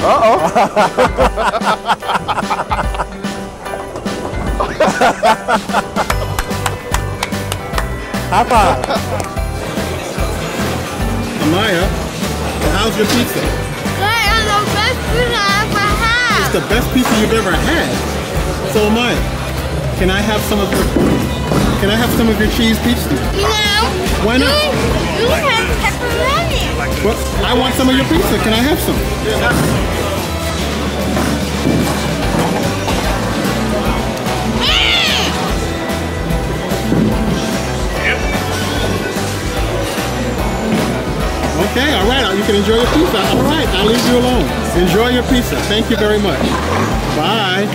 Uh-oh. High five. Amaya, how's your pizza? That is the best food I ever had. It's the best pizza you've ever had. So Amaya, can I have some of your can I have some of your cheese pizza? No. Why not? You, you have pepperoni. I want some of your pizza. Can I have some? Okay, all right. You can enjoy your pizza. All right, I'll leave you alone. Enjoy your pizza. Thank you very much. Bye.